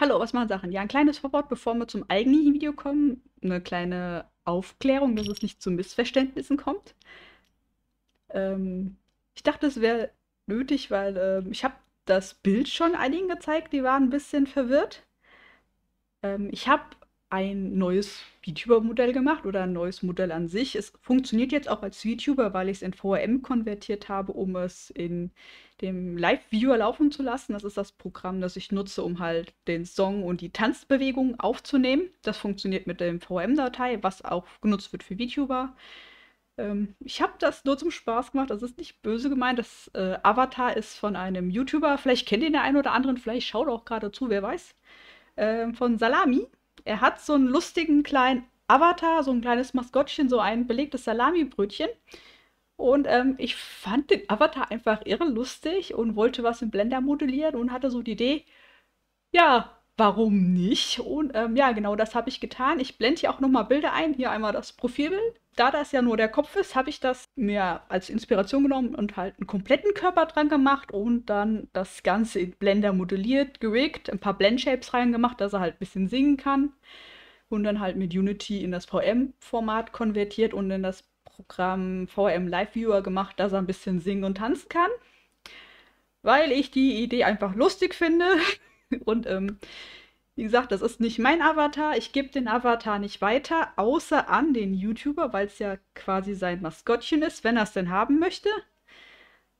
Hallo, was machen Sachen? Ja, ein kleines Vorwort, bevor wir zum eigentlichen Video kommen. Eine kleine Aufklärung, dass es nicht zu Missverständnissen kommt. Ähm, ich dachte, es wäre nötig, weil ähm, ich habe das Bild schon einigen gezeigt, die waren ein bisschen verwirrt. Ähm, ich habe ein neues VTuber-Modell gemacht oder ein neues Modell an sich. Es funktioniert jetzt auch als VTuber, weil ich es in VRM konvertiert habe, um es in dem Live-Viewer laufen zu lassen. Das ist das Programm, das ich nutze, um halt den Song und die Tanzbewegungen aufzunehmen. Das funktioniert mit dem VRM-Datei, was auch genutzt wird für VTuber. Ähm, ich habe das nur zum Spaß gemacht, das ist nicht böse gemeint. Das äh, Avatar ist von einem YouTuber, vielleicht kennt ihn der eine oder andere, vielleicht schaut auch gerade zu, wer weiß. Ähm, von Salami. Er hat so einen lustigen kleinen Avatar, so ein kleines Maskottchen, so ein belegtes Salami-Brötchen. Und ähm, ich fand den Avatar einfach irre lustig und wollte was im Blender modellieren und hatte so die Idee, ja, warum nicht? Und ähm, ja, genau das habe ich getan. Ich blende hier auch nochmal Bilder ein. Hier einmal das Profilbild. Da das ja nur der Kopf ist, habe ich das mir als Inspiration genommen und halt einen kompletten Körper dran gemacht und dann das Ganze in Blender modelliert, geriggt, ein paar Blendshapes reingemacht, dass er halt ein bisschen singen kann. Und dann halt mit Unity in das VM-Format konvertiert und in das Programm VM Live Viewer gemacht, dass er ein bisschen singen und tanzen kann. Weil ich die Idee einfach lustig finde. Und ähm, wie gesagt, das ist nicht mein Avatar. Ich gebe den Avatar nicht weiter, außer an den YouTuber, weil es ja quasi sein Maskottchen ist, wenn er es denn haben möchte.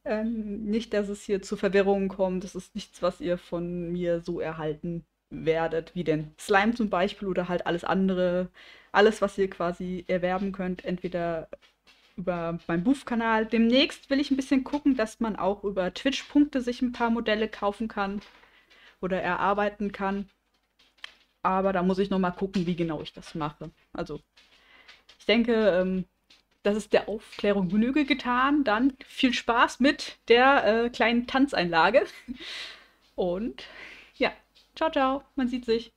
Ähm, nicht, dass es hier zu Verwirrungen kommt. Das ist nichts, was ihr von mir so erhalten werdet, wie den Slime zum Beispiel oder halt alles andere, alles, was ihr quasi erwerben könnt, entweder über meinen Buff-Kanal. Demnächst will ich ein bisschen gucken, dass man auch über Twitch-Punkte sich ein paar Modelle kaufen kann oder erarbeiten kann. Aber da muss ich noch mal gucken, wie genau ich das mache. Also, ich denke, ähm, das ist der Aufklärung Genüge getan. Dann viel Spaß mit der äh, kleinen Tanzeinlage. Und ja, ciao, ciao. Man sieht sich.